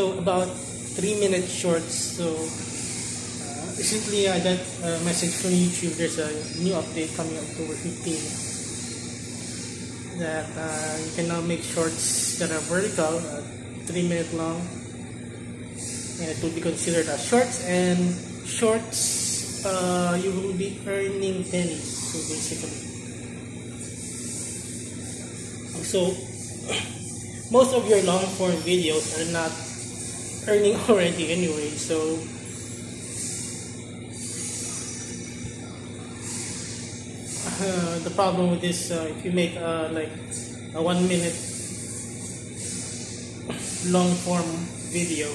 So about three minute shorts. So uh, recently I got a message from YouTube. There's a new update coming October 15 that uh, you can now make shorts that are vertical, uh, three minute long, and it will be considered as shorts. And shorts, uh, you will be earning pennies. So basically, so most of your long form videos are not earning already anyway so. Uh, the problem with this uh, if you make uh, like a one minute long form video.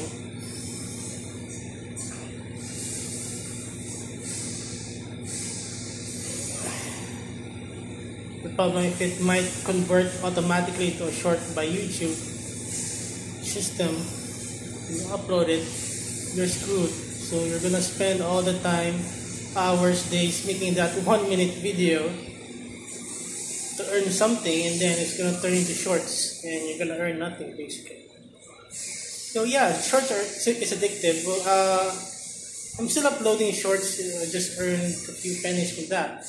The problem if it might convert automatically to a short by YouTube system you upload it. You're screwed. So you're gonna spend all the time hours days making that one minute video to earn something and then it's gonna turn into shorts and you're gonna earn nothing basically. So yeah shorts are it's addictive. Well uh, I'm still uploading shorts. Uh, just earned a few pennies with that.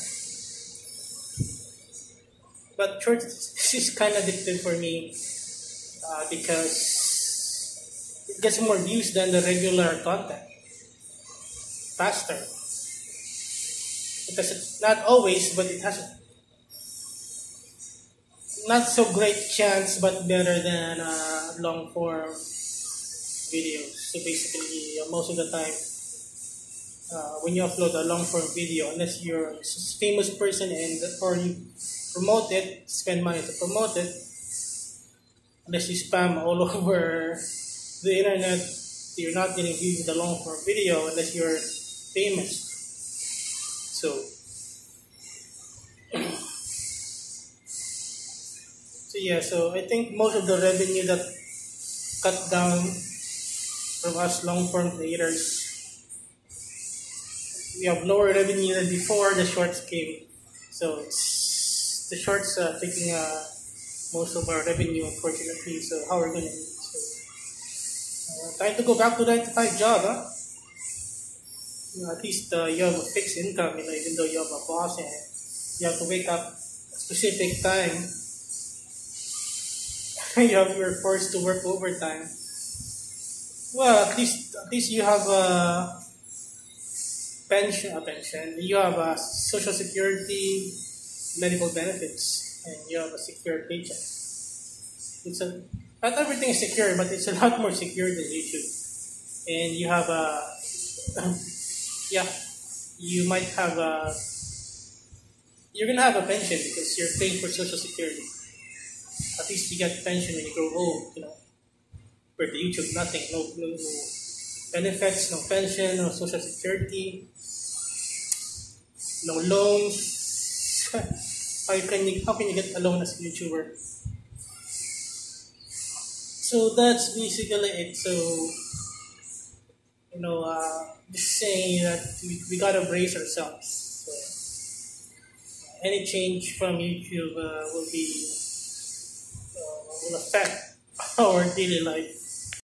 But shorts is kind of addictive for me uh, because it gets more views than the regular content. Faster. Because it's not always but it has not so great chance but better than uh, long form videos. So basically uh, most of the time uh, when you upload a long form video unless you're a famous person and or you promote it, spend money to promote it, unless you spam all over the internet, you're not getting views in the long form video unless you're famous. So, so yeah, so I think most of the revenue that cut down from us long form creators, we have lower revenue than before the shorts came. So the shorts uh, taking uh, most of our revenue, unfortunately. So how are we gonna eat? Time to go back to nine to five job, huh? You know, at least uh, you have a fixed income, you know, even though you have a boss and you have to wake up a specific time. you have you're forced to work overtime. Well, at least at least you have a pension, a pension. You have a social security medical benefits and you have a secure paycheck. It's a not everything is secure, but it's a lot more secure than YouTube. And you have a yeah, you might have a you're gonna have a pension because you're paying for social security. At least you get pension when you grow old, you know. For the YouTube, nothing, no, no, no benefits, no pension, no social security, no loans, how can you how can you get a loan as a YouTuber? So that's basically it. So you know, uh, just saying that we, we gotta brace ourselves. So, any change from YouTube uh, will be uh, will affect our daily life.